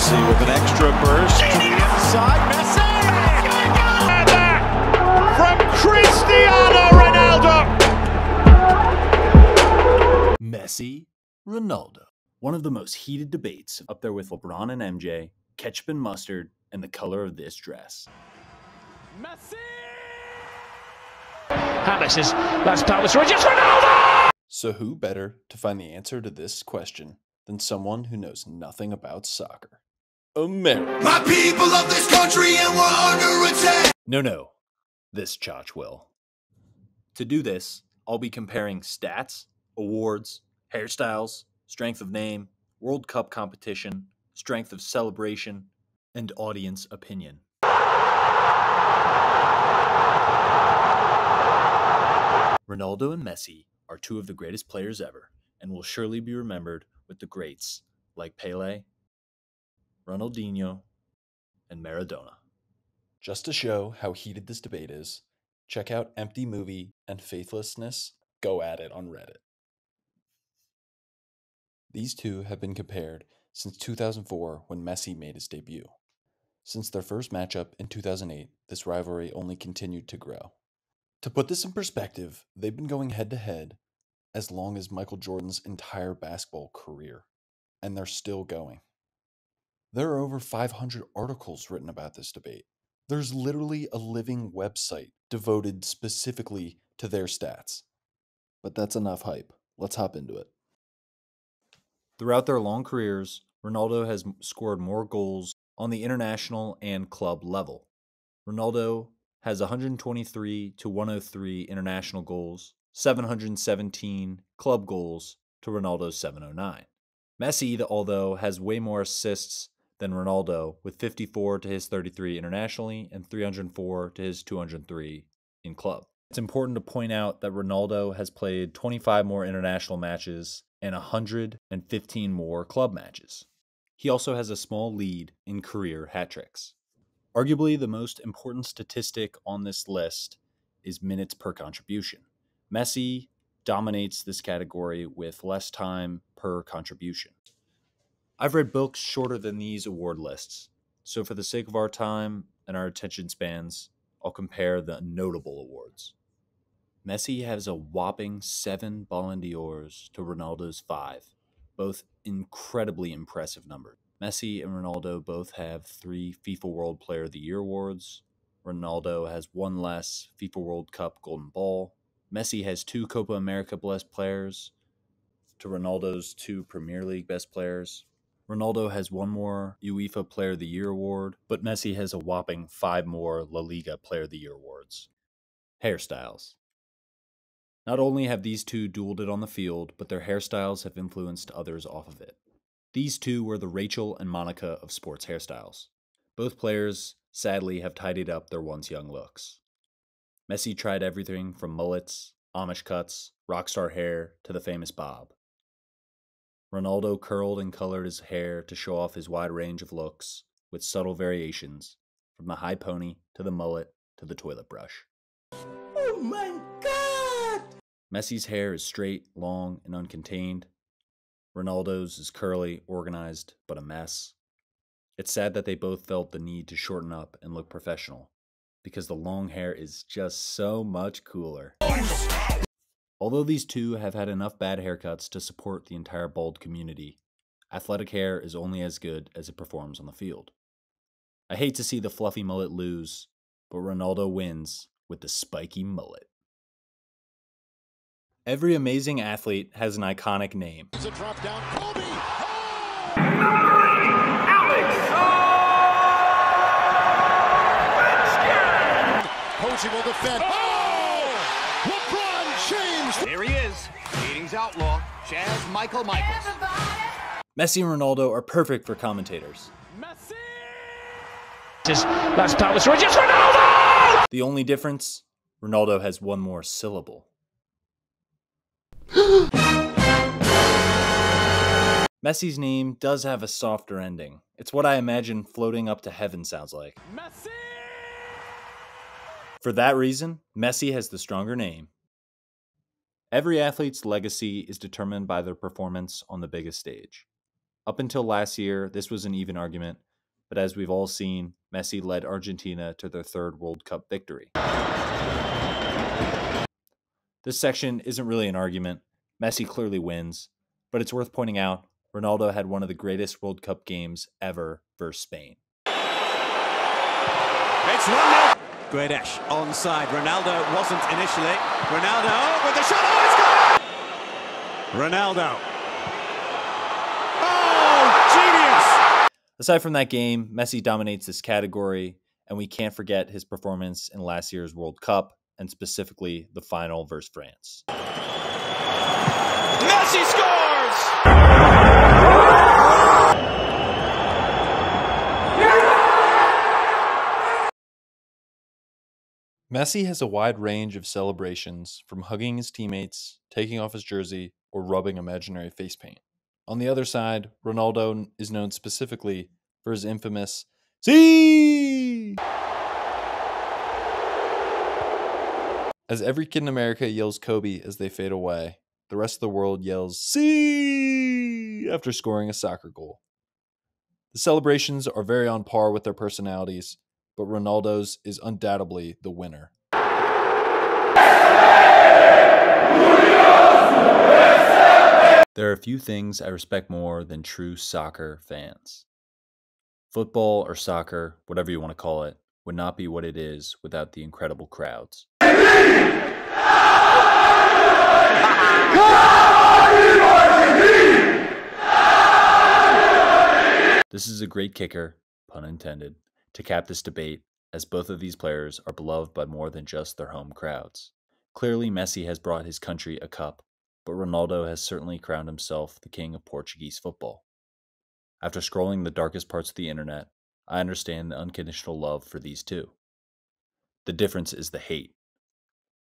Messi with an extra burst to the inside. Messi! From Cristiano Ronaldo! Messi, Ronaldo. One of the most heated debates up there with LeBron and MJ, ketchup and mustard, and the color of this dress. James is last pass was just Ronaldo! So, who better to find the answer to this question than someone who knows nothing about soccer? America. My people of this country and we're under attack. No, no, this Chach will. To do this, I'll be comparing stats, awards, hairstyles, strength of name, World Cup competition, strength of celebration, and audience opinion. Ronaldo and Messi are two of the greatest players ever and will surely be remembered with the greats like Pele, Ronaldinho, and Maradona. Just to show how heated this debate is, check out Empty Movie and Faithlessness Go At It on Reddit. These two have been compared since 2004 when Messi made his debut. Since their first matchup in 2008, this rivalry only continued to grow. To put this in perspective, they've been going head to head as long as Michael Jordan's entire basketball career, and they're still going. There are over 500 articles written about this debate. There's literally a living website devoted specifically to their stats. But that's enough hype. Let's hop into it. Throughout their long careers, Ronaldo has scored more goals on the international and club level. Ronaldo has 123 to 103 international goals, 717 club goals to Ronaldo's 709. Messi, although, has way more assists than Ronaldo, with 54 to his 33 internationally and 304 to his 203 in club. It's important to point out that Ronaldo has played 25 more international matches and 115 more club matches. He also has a small lead in career hat tricks. Arguably, the most important statistic on this list is minutes per contribution. Messi dominates this category with less time per contribution. I've read books shorter than these award lists, so for the sake of our time and our attention spans, I'll compare the notable awards. Messi has a whopping seven Ballon d'Ors to Ronaldo's five, both incredibly impressive numbers. Messi and Ronaldo both have three FIFA World Player of the Year awards. Ronaldo has one less FIFA World Cup Golden Ball. Messi has two Copa America Best Players to Ronaldo's two Premier League Best Players. Ronaldo has one more UEFA Player of the Year award, but Messi has a whopping five more La Liga Player of the Year awards. Hairstyles. Not only have these two dueled it on the field, but their hairstyles have influenced others off of it. These two were the Rachel and Monica of sports hairstyles. Both players, sadly, have tidied up their once young looks. Messi tried everything from mullets, Amish cuts, rockstar hair, to the famous bob. Ronaldo curled and colored his hair to show off his wide range of looks, with subtle variations, from the high pony to the mullet to the toilet brush. Oh my god! Messi's hair is straight, long, and uncontained. Ronaldo's is curly, organized, but a mess. It's sad that they both felt the need to shorten up and look professional, because the long hair is just so much cooler. Although these two have had enough bad haircuts to support the entire bald community, athletic hair is only as good as it performs on the field. I hate to see the fluffy mullet lose, but Ronaldo wins with the spiky mullet. Every amazing athlete has an iconic name. It's a drop down. Kobe! Posey will defend. Oh! LeBron James! There he is, meetings outlaw, Chazz Michael Michaels. Messi and Ronaldo are perfect for commentators. His last pass was just Ronaldo! The only difference Ronaldo has one more syllable. Messi's name does have a softer ending. It's what I imagine floating up to heaven sounds like. Messi! For that reason, Messi has the stronger name. Every athlete's legacy is determined by their performance on the biggest stage. Up until last year, this was an even argument, but as we've all seen, Messi led Argentina to their third World Cup victory. This section isn't really an argument. Messi clearly wins, but it's worth pointing out Ronaldo had one of the greatest World Cup games ever versus Spain. It's Ronaldo. Guedes onside. Ronaldo wasn't initially. Ronaldo oh, with the shot. Oh, it's gone! Ronaldo. Oh, genius! Aside from that game, Messi dominates this category, and we can't forget his performance in last year's World Cup, and specifically the final versus France. Messi scores! Messi has a wide range of celebrations, from hugging his teammates, taking off his jersey, or rubbing imaginary face paint. On the other side, Ronaldo is known specifically for his infamous "See." As every kid in America yells Kobe as they fade away, the rest of the world yells "See" after scoring a soccer goal. The celebrations are very on par with their personalities, but Ronaldo's is undoubtedly the winner. There are a few things I respect more than true soccer fans. Football or soccer, whatever you want to call it, would not be what it is without the incredible crowds. This is a great kicker, pun intended, to cap this debate, as both of these players are beloved by more than just their home crowds. Clearly, Messi has brought his country a cup, but Ronaldo has certainly crowned himself the king of Portuguese football. After scrolling the darkest parts of the internet, I understand the unconditional love for these two. The difference is the hate.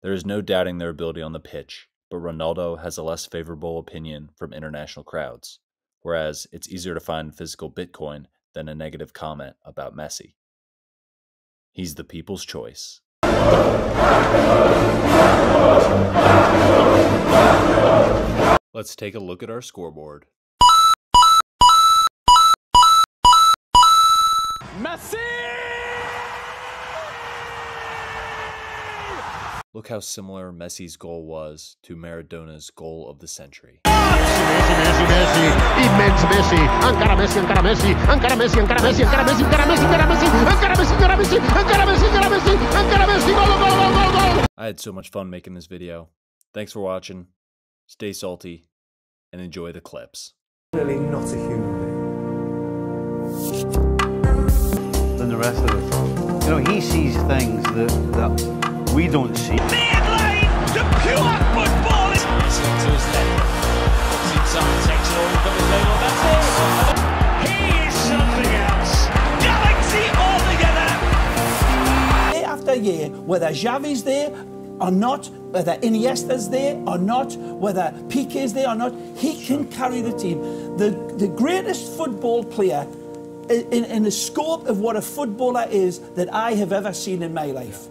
There is no doubting their ability on the pitch, but Ronaldo has a less favorable opinion from international crowds, whereas it's easier to find physical Bitcoin than a negative comment about Messi. He's the people's choice. Let's take a look at our scoreboard. Messi! Look how similar Messi's goal was to Maradona's goal of the century. I had so much fun making this video. Thanks for watching, stay salty, and enjoy the clips. Really not a human being. Than the rest of us. You know, he sees things that, that we don't see. The pure football! He is something else. Galaxy altogether! year after year, whether Xavi's there or not, whether Iniesta's there or not, whether Pique's there or not, he can carry the team. The, the greatest football player in, in the scope of what a footballer is that I have ever seen in my life.